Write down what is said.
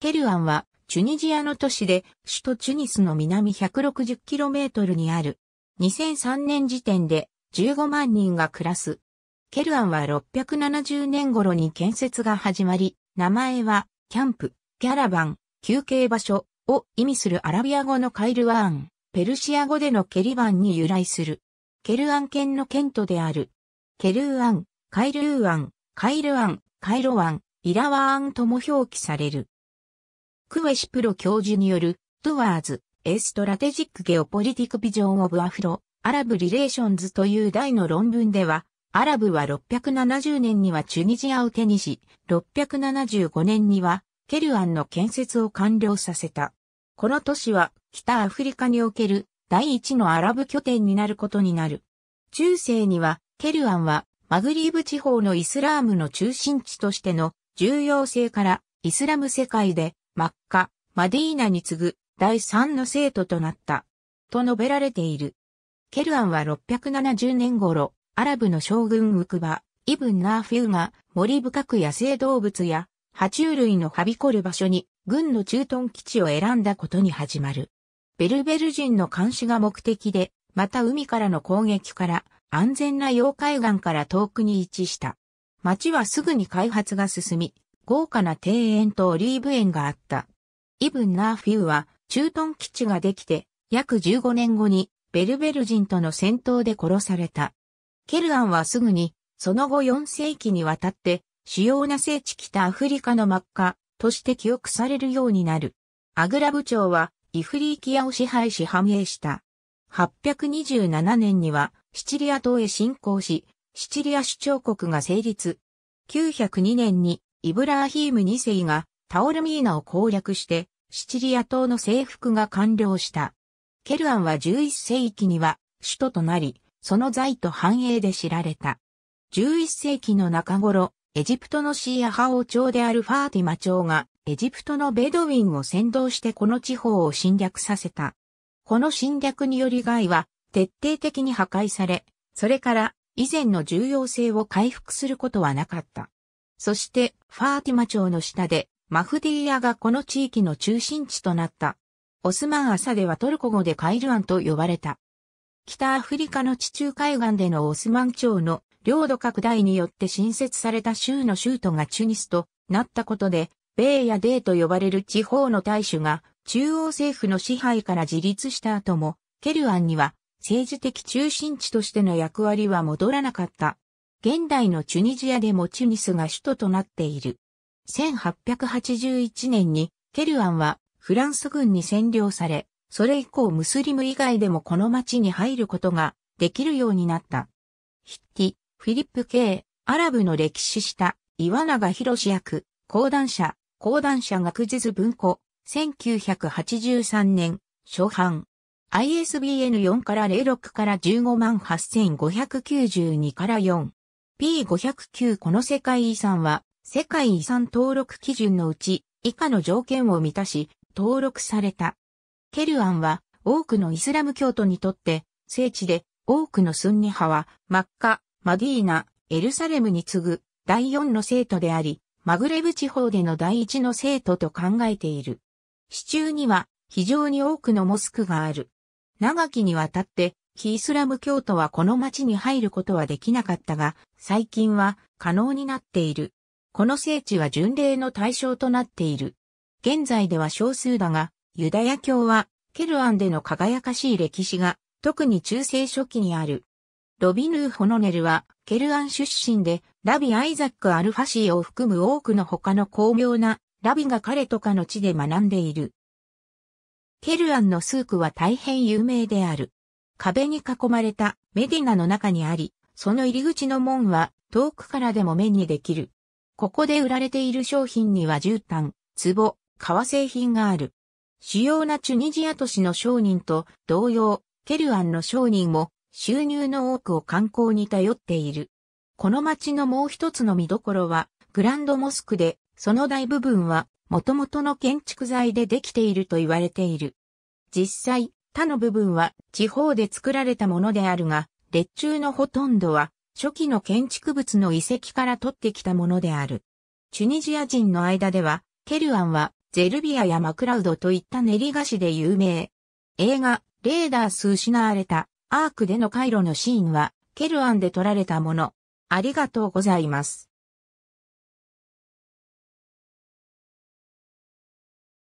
ケルアンはチュニジアの都市で首都チュニスの南 160km にある。2003年時点で15万人が暮らす。ケルアンは670年頃に建設が始まり、名前はキャンプ、キャラバン、休憩場所を意味するアラビア語のカイルワーン、ペルシア語でのケリバンに由来する。ケルアン県の県都である。ケルーアン、カイルーアン、カイルアン、カイロワン、イラワーンとも表記される。クウェシプロ教授による、 Towards, a Strategic Geopolitic Vision of Afro, Arab Relations という題の論文では、アラブは670年にはチュニジアを手にし、675年にはケルアンの建設を完了させた。この都市は北アフリカにおける第一のアラブ拠点になることになる。中世にはケルアンはマグリーブ地方のイスラームの中心地としての重要性からイスラム世界でマッカ、マディーナに次ぐ第三の生徒となった。と述べられている。ケルアンは670年頃、アラブの将軍ウクバ、イブン・ナーフィウが森深く野生動物や爬虫類のはびこる場所に軍の駐屯基地を選んだことに始まる。ベルベル人の監視が目的で、また海からの攻撃から安全な洋海岸から遠くに位置した。町はすぐに開発が進み、豪華な庭園とオリーブ園があった。イブン・ナーフィウは駐屯基地ができて、約15年後にベルベル人との戦闘で殺された。ケルアンはすぐに、その後4世紀にわたって、主要な聖地北アフリカの真っ赤として記憶されるようになる。アグラ部長は、イフリーキアを支配し繁栄した。827年には、シチリア島へ侵攻し、シチリア首長国が成立。902年にイブラーヒーム2世がタオルミーナを攻略して、シチリア島の征服が完了した。ケルアンは11世紀には首都となり、その財と繁栄で知られた。11世紀の中頃、エジプトのシーア派王朝であるファーティマ朝が、エジプトのベドウィンを先導してこの地方を侵略させた。この侵略により害は徹底的に破壊され、それから以前の重要性を回復することはなかった。そして、ファーティマ朝の下で、マフディーヤがこの地域の中心地となった。オスマンアサではトルコ語でカイルアンと呼ばれた。北アフリカの地中海岸でのオスマン朝の領土拡大によって新設された州の州都がチュニスとなったことで、ベイやデーと呼ばれる地方の大主が中央政府の支配から自立した後も、ケルアンには政治的中心地としての役割は戻らなかった。現代のチュニジアでもチュニスが首都となっている。1881年にケルアンはフランス軍に占領され、それ以降ムスリム以外でもこの町に入ることができるようになった。ヒッティ、フィリップ・系、アラブの歴史した岩永博役、講談社、講談社学術文庫、1983年、初版。ISBN4 から06から158,592から4。P509 この世界遺産は、世界遺産登録基準のうち、以下の条件を満たし、登録された。ケルアンは、多くのイスラム教徒にとって、聖地で、多くのスンニ派は、マッカ、マディーナ、エルサレムに次ぐ、第四の聖徒であり、マグレブ地方での第一の聖徒と考えている。市中には、非常に多くのモスクがある。長きにわたって、キイスラム教徒はこの町に入ることはできなかったが、最近は可能になっている。この聖地は巡礼の対象となっている。現在では少数だが、ユダヤ教は、ケルアンでの輝かしい歴史が、特に中世初期にある。ロビヌー・ホノネルは、ケルアン出身で、ラビ・アイザック・アルファシーを含む多くの他の巧妙なラビが彼とかの地で学んでいる。ケルアンのスークは大変有名である。壁に囲まれたメディナの中にあり、その入り口の門は遠くからでも目にできる。ここで売られている商品には絨毯、壺、革製品がある。主要なチュニジア都市の商人と同様、ケルアンの商人も収入の多くを観光に頼っている。この町のもう一つの見どころは、グランドモスクで、その大部分は、元々の建築材でできていると言われている。実際、他の部分は地方で作られたものであるが、列柱のほとんどは初期の建築物の遺跡から取ってきたものである。チュニジア人の間では、ケルアンはゼルビアやマクラウドといった練り菓子で有名。映画、レーダース失われた、アークでの回路のシーンは、ケルアンで撮られたもの。ありがとうございます。